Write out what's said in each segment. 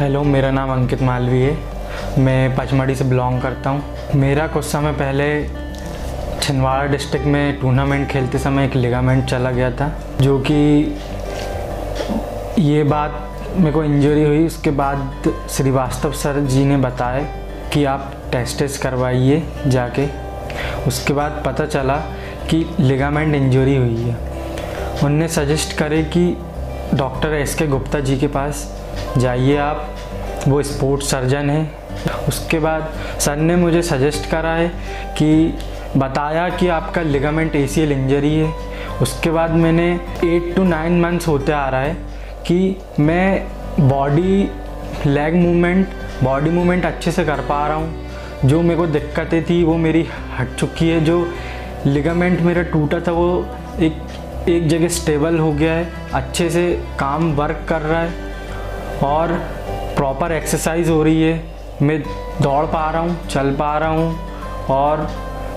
Hello मेरा नाम अंकित मालवी है। मैं पचमढ़ी से बिलोंग करता हूँ। मेरा कुछ समय पहले छिंदवाड़ा डिस्ट्रिक्ट में टूर्नामेंट खेलते समय एक लिगामेंट चला गया था, जो कि ये बात मेरे को इंजरी हुई। उसके बाद श्रीवास्तव सर जी ने बताया कि आप टेस्ट करवाइए जाके। उसके बाद पता चला कि लिगामेंट इंजरी हुई है। उनने सजेस्ट करे कि डॉक्टर एस के गुप्ता जी के पास जाइए आप, वो स्पोर्ट्स सर्जन है। उसके बाद सर ने मुझे सजेस्ट करा है कि बताया कि आपका लिगामेंट एसीएल इंजरी है। उसके बाद मैंने एट टू नाइन मंथ्स होते आ रहा है कि मैं body leg movement body movement अच्छे से कर पा रहा हूँ। जो मेरे को दिक्कतें थी, वो मेरी हट चुकी है। जो लिगामेंट मेरा टूटा था, वो एक एक जगह स्टेबल हो गया है। अच्छे से काम वर्क कर रहा है। और प्रॉपर एक्सरसाइज हो रही है। मैं दौड़ पा रहा हूँ, चल पा रहा हूँ और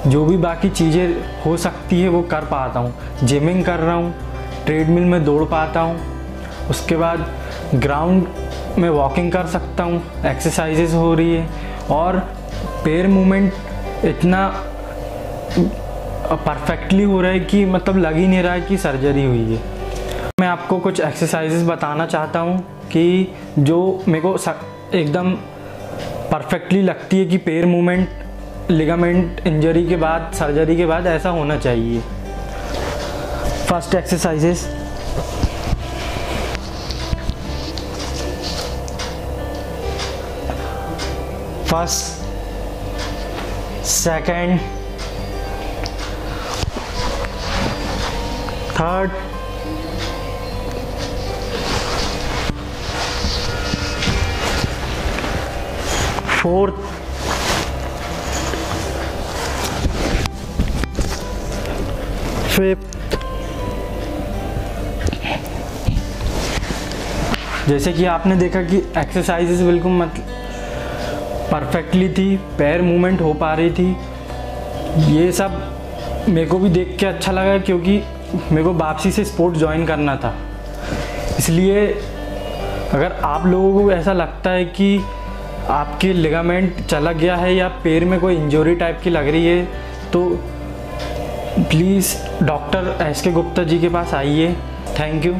जो भी बाकी चीज़ें हो सकती है वो कर पाता हूँ। जिमिंग कर रहा हूँ, ट्रेडमिल में दौड़ पाता हूँ, उसके बाद ग्राउंड में वॉकिंग कर सकता हूँ एक्सरसाइजेज हो रही है और पैर मूवमेंट इतना परफेक्टली हो रहा है कि मतलब लग ही नहीं रहा है कि सर्जरी हुई है। मैं आपको कुछ एक्सरसाइजेस बताना चाहता हूँ कि जो मेरे को एकदम परफेक्टली लगती है कि पैर मूवमेंट लिगामेंट इंजरी के बाद सर्जरी के बाद ऐसा होना चाहिए। First exercises first second third fourth fifth. जैसे कि आपने देखा कि एक्सरसाइजेस बिल्कुल मत परफेक्टली थी पैर मूवमेंट हो पा रही थी। ये सब मेरे को भी देख के अच्छा लगा क्योंकि मेरे को वापसी से स्पोर्ट ज्वाइन करना था। इसलिए अगर आप लोगों को ऐसा लगता है कि आपकी लिगामेंट चला गया है या पैर में कोई इंजरी टाइप की लग रही है तो प्लीज़ डॉक्टर एस के गुप्ता जी के पास आइए। Thank you